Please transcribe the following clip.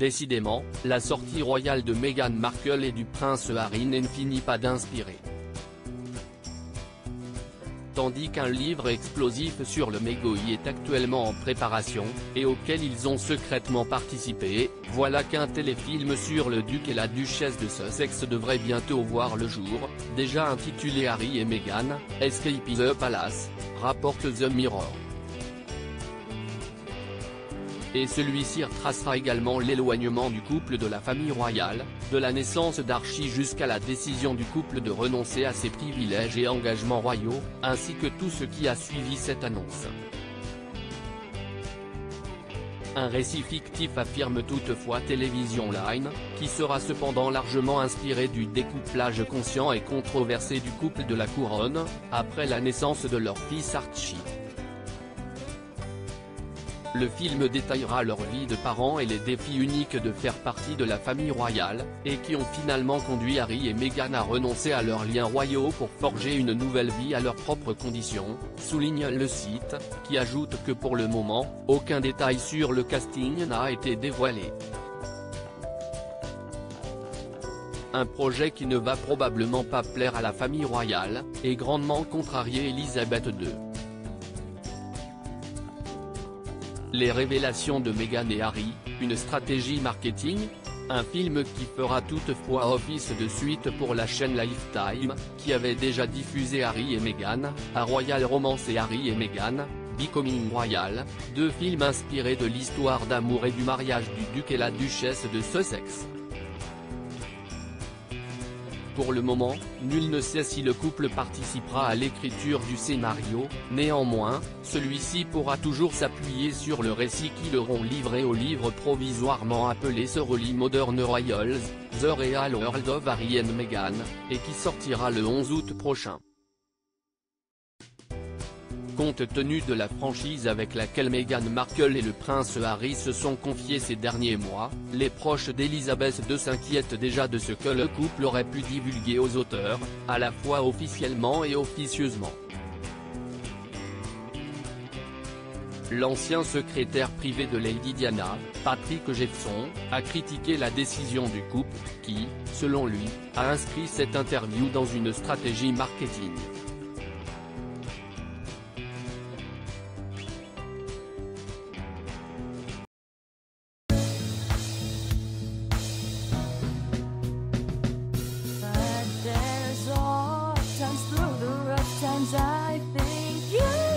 Décidément, la sortie royale de Meghan Markle et du prince Harry ne finit pas d'inspirer. Tandis qu'un livre explosif sur le Megoi est actuellement en préparation, et auquel ils ont secrètement participé, voilà qu'un téléfilm sur le duc et la duchesse de Sussex devrait bientôt voir le jour, déjà intitulé Harry et Meghan, Escape the Palace, rapporte The Mirror et celui-ci retracera également l'éloignement du couple de la famille royale, de la naissance d'Archie jusqu'à la décision du couple de renoncer à ses privilèges et engagements royaux, ainsi que tout ce qui a suivi cette annonce. Un récit fictif affirme toutefois Television Line, qui sera cependant largement inspiré du découplage conscient et controversé du couple de la couronne, après la naissance de leur fils Archie. Le film détaillera leur vie de parents et les défis uniques de faire partie de la famille royale, et qui ont finalement conduit Harry et Meghan à renoncer à leurs liens royaux pour forger une nouvelle vie à leurs propres conditions, souligne le site, qui ajoute que pour le moment, aucun détail sur le casting n'a été dévoilé. Un projet qui ne va probablement pas plaire à la famille royale, et grandement contrarier Elisabeth II. Les révélations de Meghan et Harry, une stratégie marketing Un film qui fera toutefois office de suite pour la chaîne Lifetime, qui avait déjà diffusé Harry et Meghan, à Royal Romance et Harry et Meghan, Becoming Royal, deux films inspirés de l'histoire d'amour et du mariage du duc et la duchesse de Sussex. Pour le moment, nul ne sait si le couple participera à l'écriture du scénario, néanmoins, celui-ci pourra toujours s'appuyer sur le récit qui l'auront livré au livre provisoirement appelé Thoroughly Modern Royals, The Real World of Harry and Meghan, et qui sortira le 11 août prochain. Compte tenu de la franchise avec laquelle Meghan Markle et le prince Harry se sont confiés ces derniers mois, les proches d'Elizabeth II s'inquiètent déjà de ce que le couple aurait pu divulguer aux auteurs, à la fois officiellement et officieusement. L'ancien secrétaire privé de Lady Diana, Patrick Jefferson, a critiqué la décision du couple, qui, selon lui, a inscrit cette interview dans une stratégie marketing. thank you.